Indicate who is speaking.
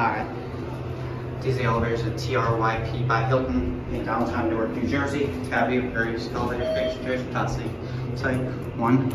Speaker 1: Hi. Elevators at TRYP by Hilton in downtown Newark, New Jersey. Tabby, various elevator fixtures, passing site one,